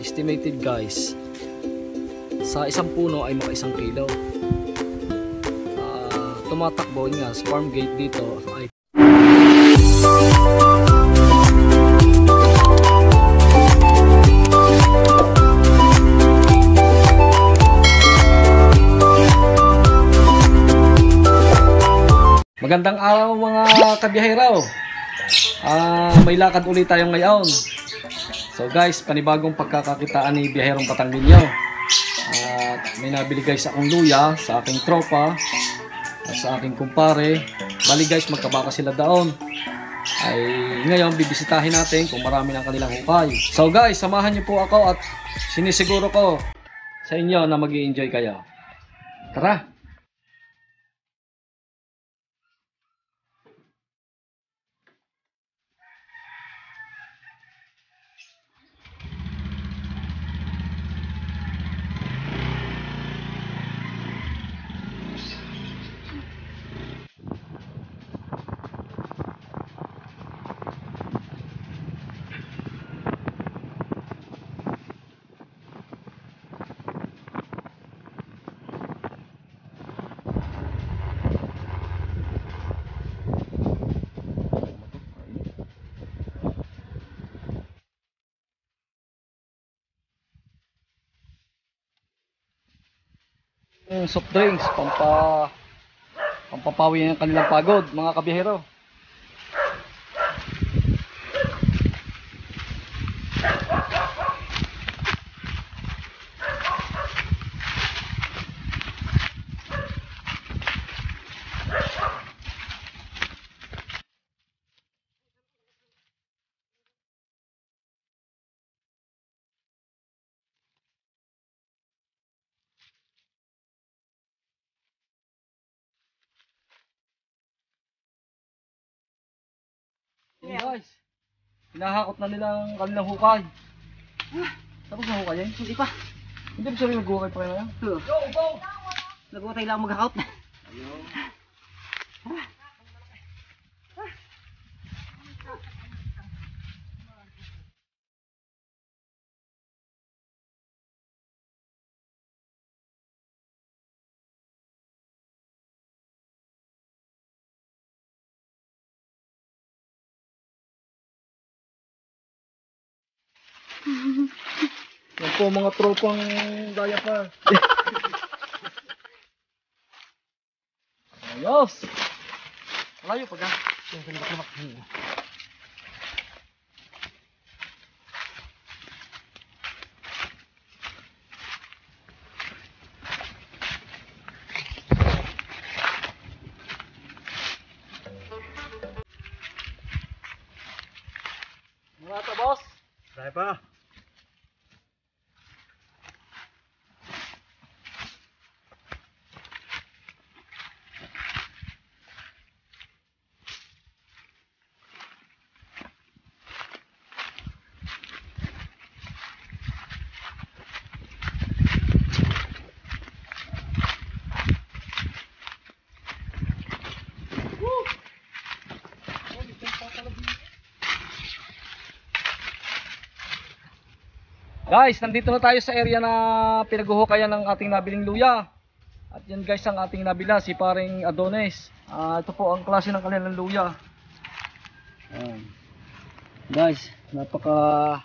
estimated guys, sa isang puno ay maka isang kilo. Ah, tumatakbo nga sa farm gate dito ay Magandang araw mga kabiyahero. Ah, may lakad ulit tayo ngayon. So guys, panibagong pagkakakitaan ni Biyaherong Patanginyo. At may nabili guys akong luya sa aking tropa at sa aking kumpare. Bali guys, magkabaka sila daon. Ay ngayon bibisitahin natin kung marami ng kanilang hukay. So guys, samahan niyo po ako at sinisiguro ko sa inyo na mag enjoy kayo. Tara! Soft drinks, pampa pampapawi ng kanilang pagod, mga kabihero. Yun guys, hinahakot na nila ang kanilang hukay. Tapos na hukay yan? Hindi pa. Hindi ba sabi mag-hukay pa kayo ngayon? Huh. Nagutay lang mag-out. Yan po mga tropang daya pa. Ayos! Malayo pa ka. Mga ta boss. Kaya pa. Guys, nandito na tayo sa area na pinaghuhukayan ng ating nabiling luya. At yan guys ang ating nabila, si paring Adonis. Ah, ito po ang klase ng kanilang luya. Ayan. Guys, napaka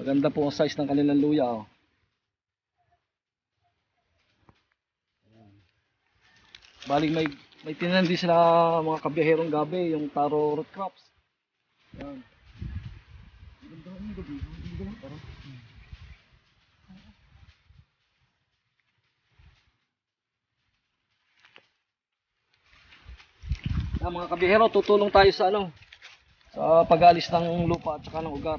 maganda po ang size ng kanilang luya. Oh. Baling may may tinanim din sila mga kabiyaherong gabi, yung taro root crops. Ayan. Ganda ng gabi, ganda ng taro. Ah, mga kabihero, tutulong tayo sa ano? Sa pag-alis ng lupa at saka ng ugat.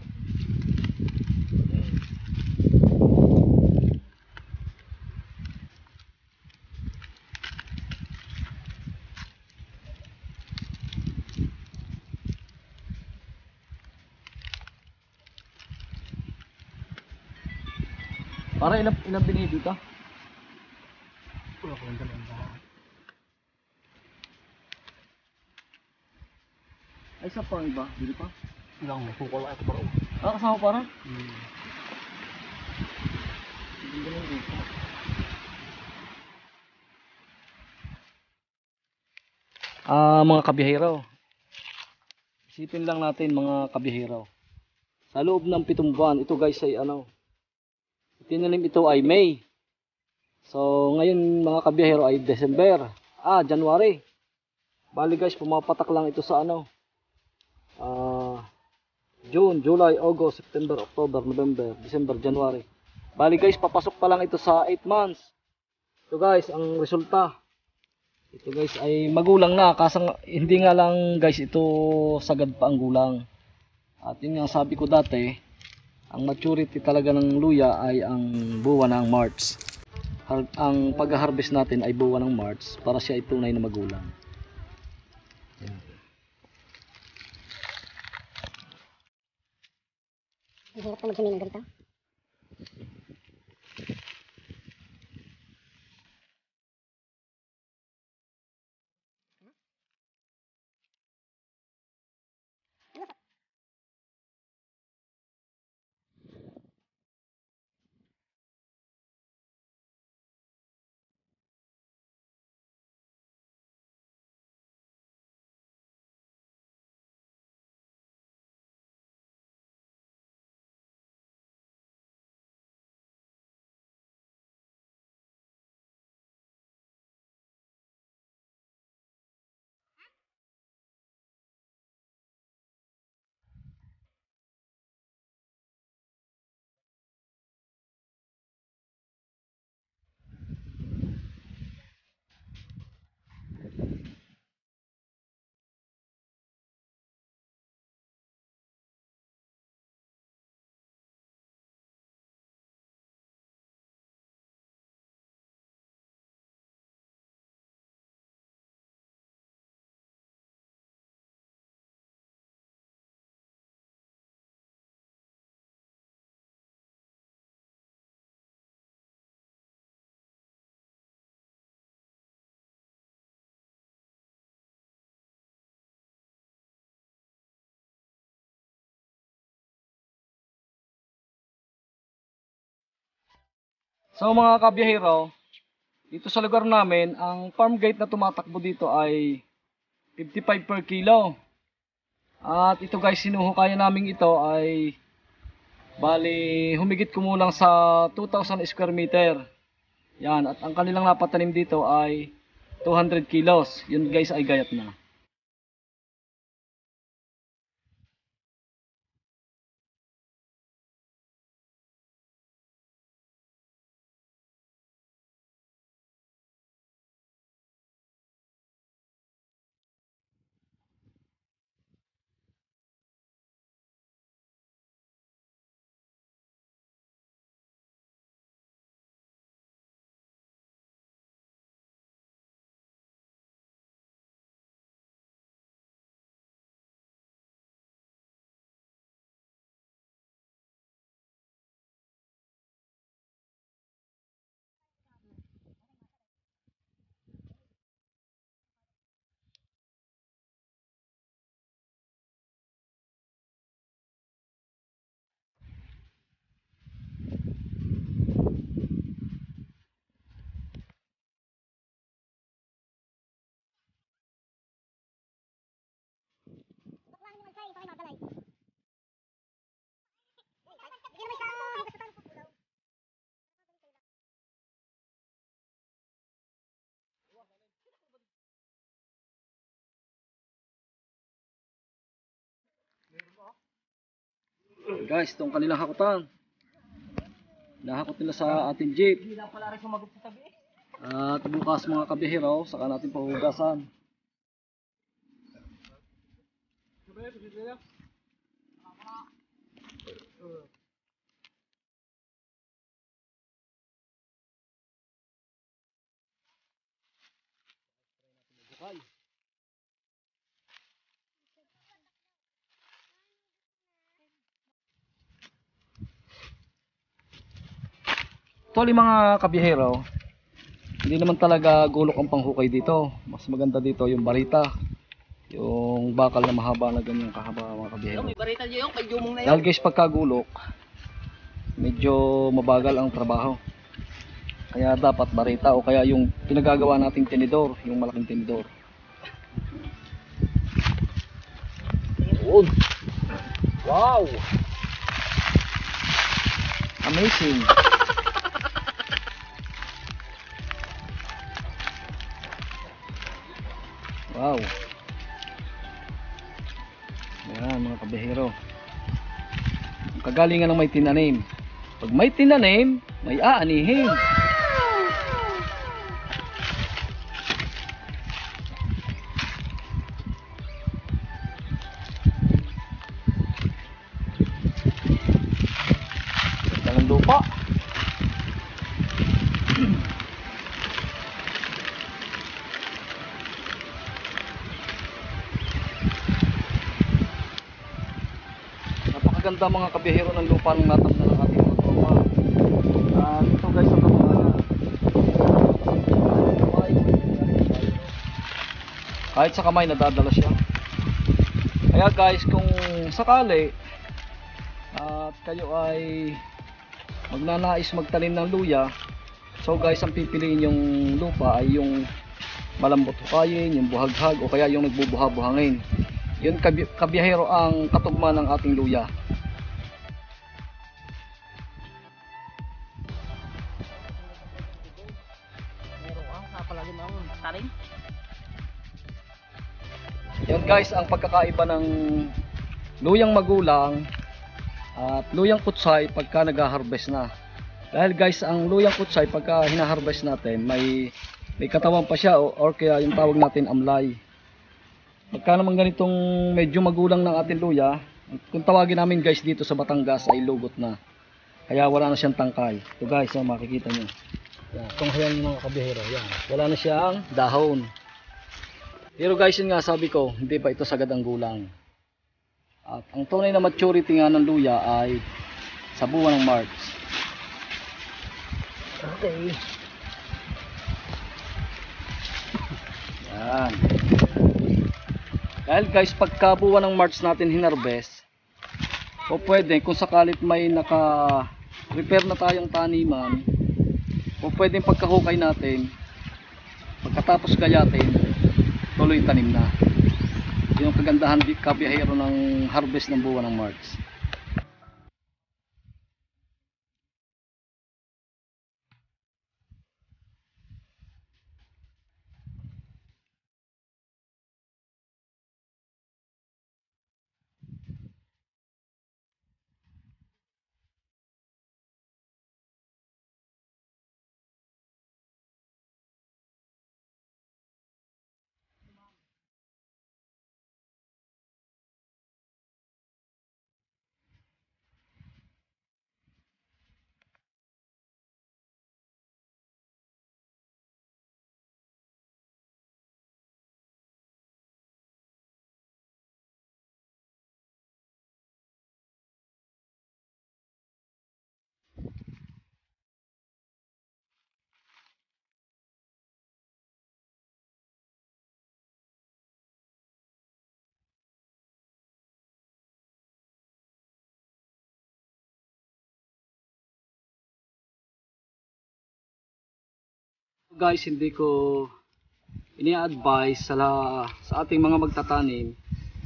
Para ilang ilang binhi? Wala ko lang isa pa, iba? Hindi pa? Ilang, sukol ay kaparo. Ah, kasama para? Hmm. Hindi ganun mga kabihiraw. Isipin lang natin mga kabihiraw. Sa loob ng pitong buwan, ito guys ay ano, tinanim ito ay May. So, ngayon mga kabiyahero ay December. Ah, January. Bali guys, pumapatak lang ito sa ano, Ah, June, July, August, September, October, November, December, January. Bali guys, papasok pa lang ito sa 8 months. Ito guys, ang resulta. Ito guys ay magulang na. Kasang hindi nga lang guys ito sagad pa ang gulang. At yun nga sabi ko dati, ang maturity talaga ng luya ay ang buwan ng March. Har- ang pag-harvest natin ay buwan ng March para siya ay tunay na magulang. Ang hirap naman sabihin ng ganito. So mga kabiyahero, dito sa lugar namin, ang farm gate na tumatakbo dito ay 55 per kilo. At ito guys, sinuhukayan namin ito ay bali humigit kumulang sa 2,000 square meter. Yan, at ang kanilang napatanim dito ay 200 kilos. Yun guys ay gayat na. Guys, itong kanilang hakutan. Nahakot nila sa ating jeep. At bukas mga kabihero, saka natin pahugasan. Actually mga kabihero, hindi naman talaga gulok ang panghukay dito. Mas maganda dito yung barita. Yung bakal na mahaba na ganyan kahaba mga kabihero. May barita niyo yung kay Jumong na yun. Dahil guys pagkagulok, medyo mabagal ang trabaho. Kaya dapat barita o kaya yung pinagagawa nating tinidor, yung malaking tinidor. doon. Wow! Amazing. Wow. Ayan mga kabihero. Ang kagalingan ng may tinanim. Pag may tinanim, may aanihin. Napakaganda mga kabihero ng lupa ng natamnan ng ating mga tropa. At ito guys ang mga kahit sa kamay nadadala siya. Kaya guys kung sakali at kayo ay magnanais magtanim ng luya so guys ang pipiliin yung lupa ay yung malambot hukayin, yung buhaghag o kaya yung nagbubuha-buhangin yun kabi- kabiyahero ang katugma ng ating luya guys ang pagkakaiba ng luyang magulang at luyang kutsay pagka nag-harvest na dahil guys ang luyang kutsay pagka hina-harvest natin may may katawan pa siya or kaya yung tawag natin amlay Pagka naman ganitong medyo magulang ng ating luya, kung tawagin namin guys dito sa Batangas ay lugot na. Kaya wala na siyang tangkay. Ito guys, oh, makikita nyo. Yan, itong hayan yung mga kabihero. Yan. Wala na siyang dahon. Pero guys, yun nga sabi ko, hindi pa ito sagad ang gulang. At ang tunay na maturity nga ng luya ay sa buwan ng March. Okay. Yan. Dahil guys, pagka buwan ng March natin hinarvest, o pwede kung sakalit may naka repair na tayong taniman, o pwedeng pagkahukay natin, pagkatapos gayatin, tuloy tanim na. Yun ang kagandahan di kabiyahero ng harvest ng buwan ng March. Guys hindi ko ini-advise sa, sa ating mga magtatanim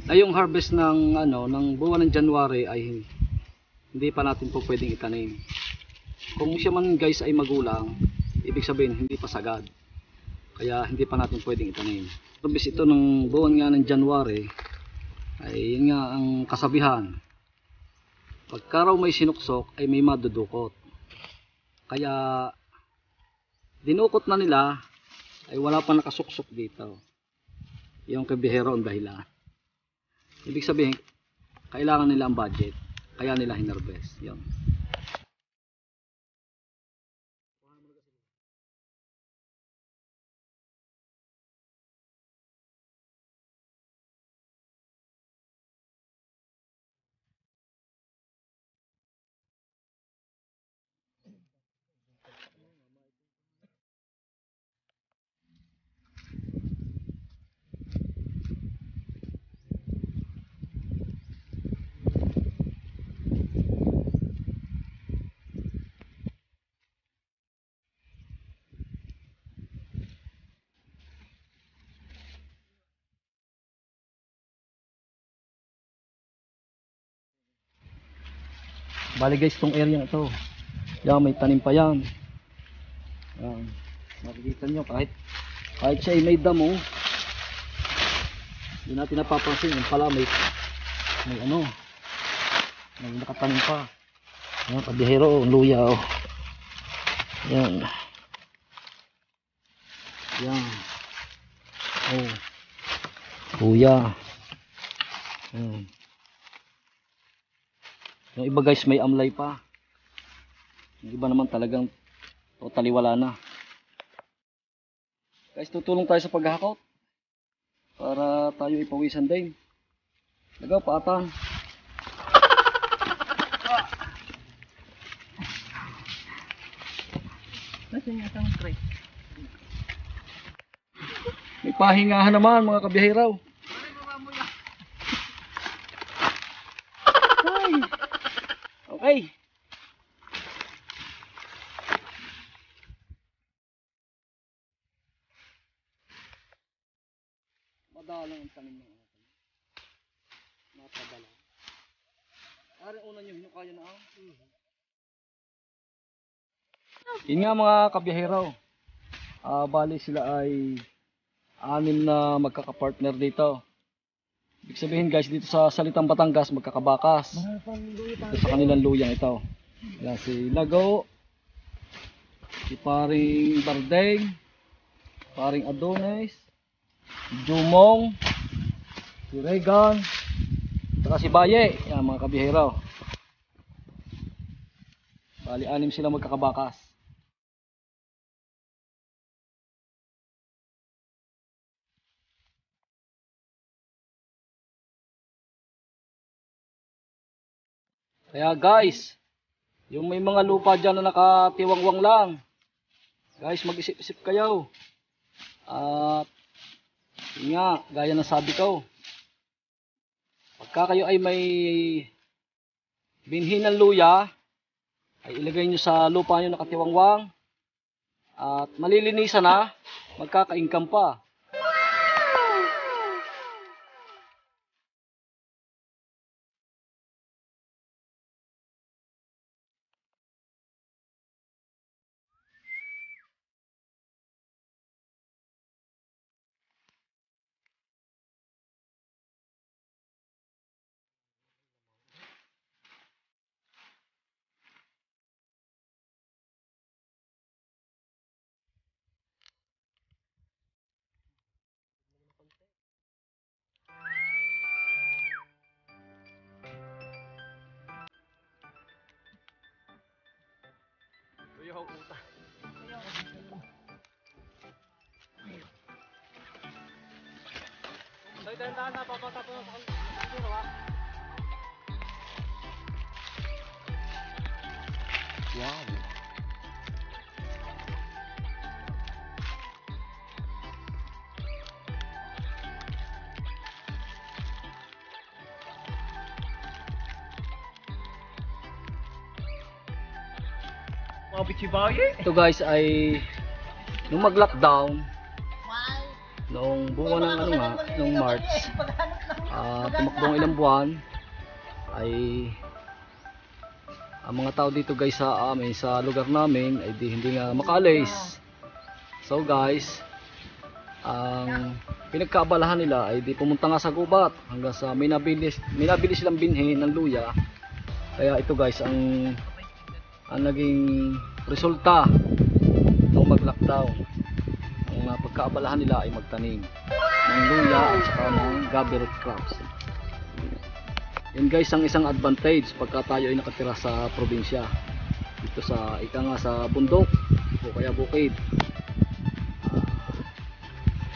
na yung harvest ng ano ng buwan ng January ay hindi pa natin po pwedeng itanim. Kung siya man guys ay magulang, ibig sabihin hindi pa sagad. Kaya hindi pa natin pwedeng itanim. Harvest ito ng buwan nga ng January ay yun nga ang kasabihan. Pagka raw may sinuksok ay may madudukot. Kaya dinukot na nila ay wala pa nakasuksok dito. Yung kabihero ang dahilan. Ibig sabihin, kailangan nila ang budget. Kaya nila hinarvest. Yun. Bali guys, itong area ito. Yan, may tanim pa yan. Yan. Makikita nyo kahit kahit siya ay may damo. Hindi natin napapansin. Yung pala may may ano. May nakatanim pa. Yan, kabihero, oh, luya oh. Yan. Yan. Oh. Luya. Yan. Yung iba guys may amlay pa. Yung iba naman talagang totally wala na. Guys, tutulong tayo sa paghahakot. Para tayo ipawisan din. Nagaw, paatan. Nasaan yung isang tray? May pahingahan naman mga kabihiraw. Ay. Okay. Madalang ang tanim ng akin. Napadala. Ari una nyo, nyo kaya na ako. Yun nga mga kabihiraw. Ah, bali sila ay anim na magkakapartner dito. Ibig sabihin guys, dito sa Salitang Batangas, magkakabakas. Ito sa kanilang luyang ito. Yan si Lago, si paring Bardeng, paring Adonis, Jumong, si Regan, saka si Baye. Yan mga kabihiraw. Bali, anim sila magkakabakas. Kaya guys, yung may mga lupa dyan na nakatiwangwang lang, guys mag-isip-isip kayo. At yun nga, gaya ng sabi ko, kayo ay may binhi ng luya, ay ilagay nyo sa lupa nyo nakatiwangwang, at malilinisan na, magkaka-income pa. Mga bichibaye. Ito guys ay nung mag-lockdown nung buwan ng ano nga, nung March ah tumakbong ilang buwan ay ang mga tao dito guys sa amin sa lugar namin ay di, hindi nga makalis so guys ang pinagkaabalahan nila ay di pumunta nga sa gubat hanggang sa may nabili, may nabili silang binhi ng luya kaya ito guys ang ang naging resulta nung mag-lockdown. Ang uh, pagkaabalahan nila ay magtanim ng luya at saka ng gabi root crops. Yan guys ang isang advantage pagka tayo ay nakatira sa probinsya. Dito sa ika nga sa bundok o kaya bukid. Ah,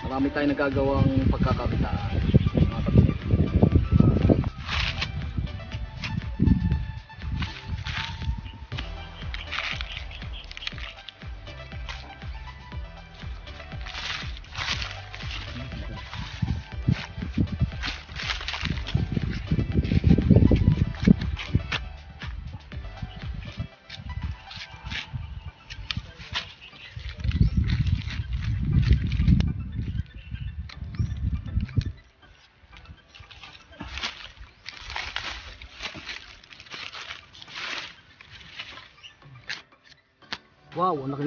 marami tayong nagagawang pagkakabitaan.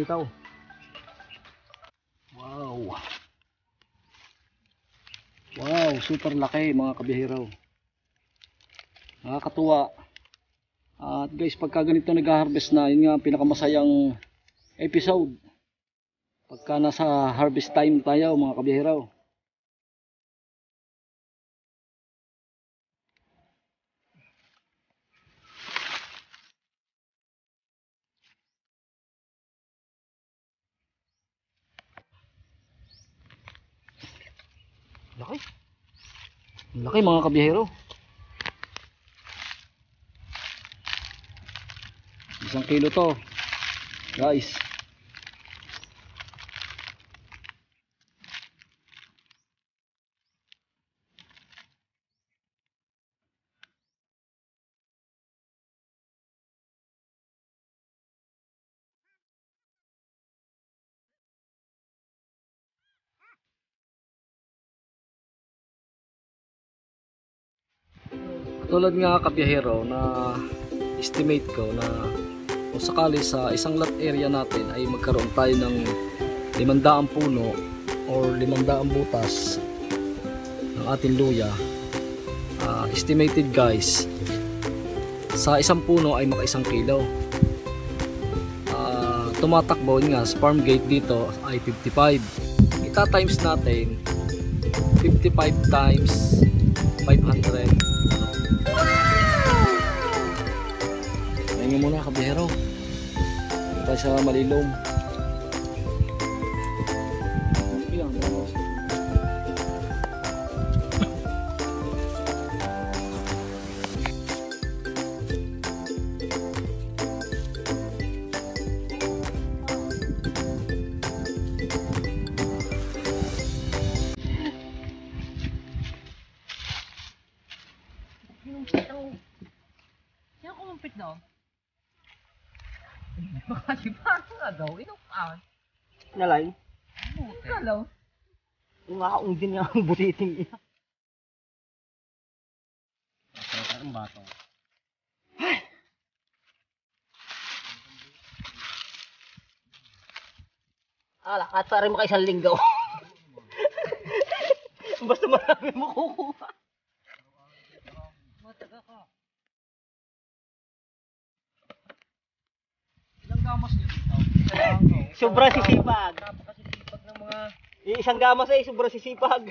Nito. Wow. Wow, super laki mga kabihiraw. Nakakatuwa. At guys, pagka ganito nag-harvest na, yun nga ang pinakamasayang episode. Pagka nasa harvest time tayo mga kabihiraw. Laki. Laki mga kabihero. Isang kilo to. Guys. Tulad nga kabiyahero na estimate ko na kung sakali sa isang lot area natin ay magkaroon tayo ng 500 puno or 500 butas ng ating luya ah, estimated guys sa isang puno ay maka isang kilo Ah, tumatakbo nga sa farm gate dito ay 55 ita times natin 55 times 500 Ngayon muna kabihero. Tayo sa malilom. Nalay? Hello. Yung makaung din yung butiting iya. Ang bato. Ala, kahit pare mo isang linggo. Basta marami mo kukuha. Ilang gamas dito? Sobra sisipag. Napakasisipag ng mga... Isang gamas eh, sobra sisipag.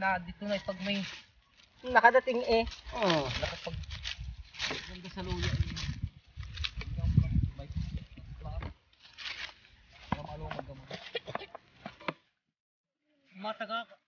Na, dito na pag may... Nakadating eh. Oh. Nakapag... Ganda sa luya. Mataga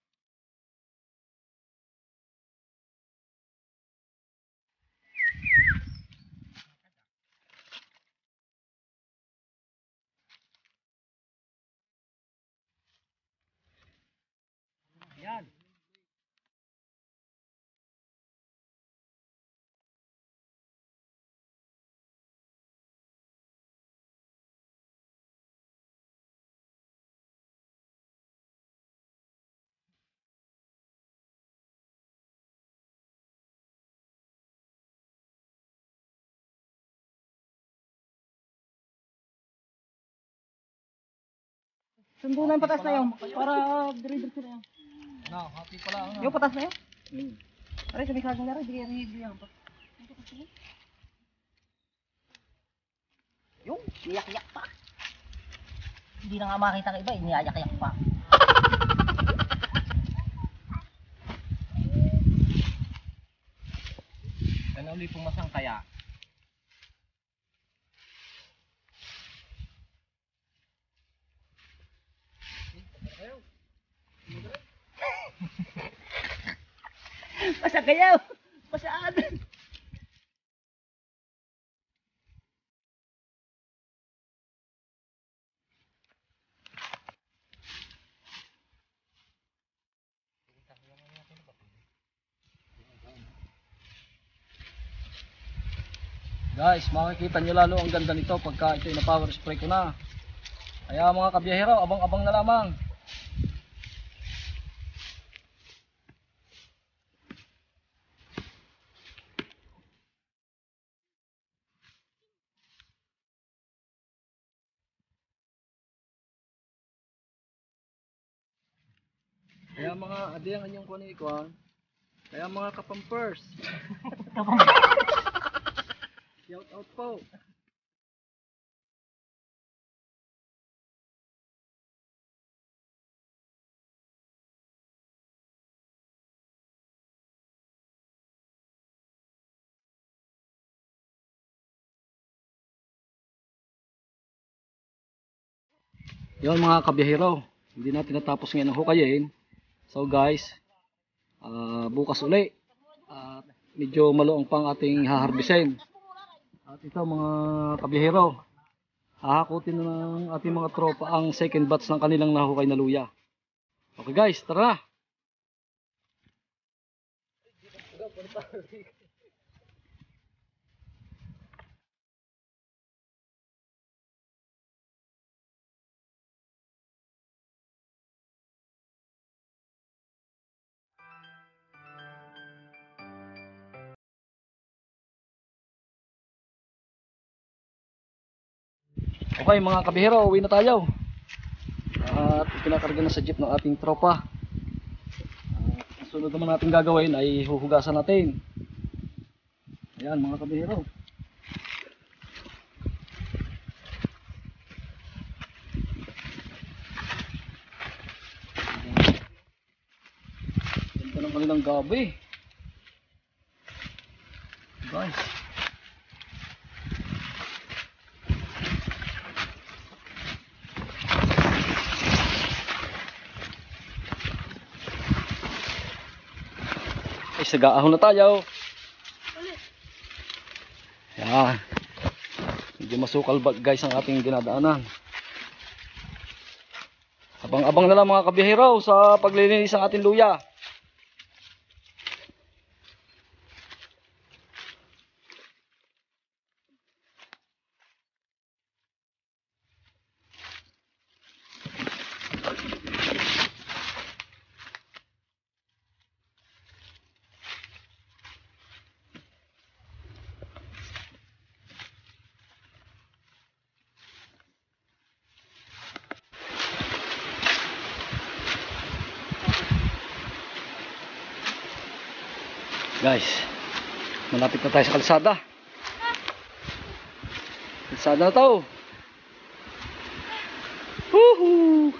Sundo na yung patas na yun. Para dire-diretso na yun. Na, happy pala ako na. Yung patas na yun? Hmm. Aray, akin na rin. Hindi review yan. Yung, niyak-yak pa. Hindi na nga makita ng iba, iniyak-yak pa. Ano ulit pumasang kaya? Pasagayaw! Pasaan! Guys, makikita nyo lalo ang ganda nito pagka ito na power spray ko na. Kaya mga kabiyahero, abang-abang na lamang. Adi ang anyong kuan ikuan. Kaya mga kapampers. Shout out po. Yon mga kabiyahero, hindi natin natapos ngayon ang hukayin. So guys, ah, bukas uli. At medyo maluong pang ating haharbisin. At ito mga kabiyahero, hahakutin na ng ating mga tropa ang second batch ng kanilang nahukay na luya. Okay guys, tara Okay mga kabihero, uwi na tayo. At pinakarga na sa jeep ng ating tropa. At ang sunod naman natin gagawin ay huhugasan natin. Ayan mga kabihero. Ganda ng kanilang gabi. Guys. Ay, sagaahon na tayo. Yan. Medyo masukal guys ang ating dinadaanan. Abang-abang na lang mga kabihero sa paglilinis ng ating luya. Guys, malapit na tayo sa kalsada. Kalsada na to. Woohoo!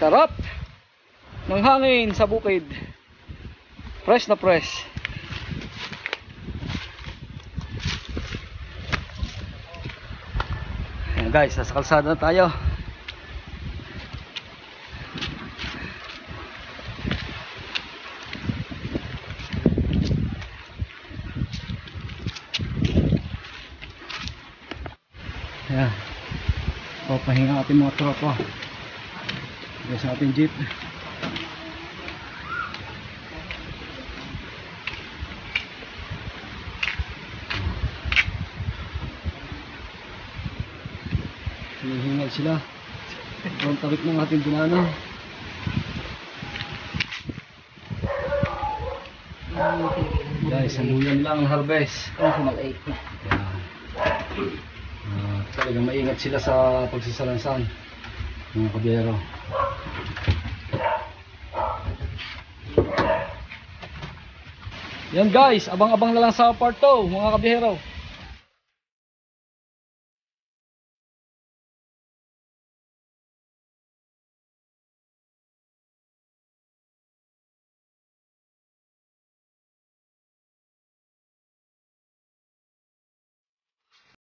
Sarap ng hangin sa bukid. Fresh na fresh. Guys, nasa kalsada na tayo. Ayan. O, pahinga tropa. Dito sa ating jeep. Hinihingal sila. Ang tarik ng ating dinaanan. Guys, saluyan lang ang harvest. Malait. Ah, talagang maingat sila sa pagsasalansan mga kabiyero. Yan guys, abang-abang na lang sa part 2 mga kabiyero.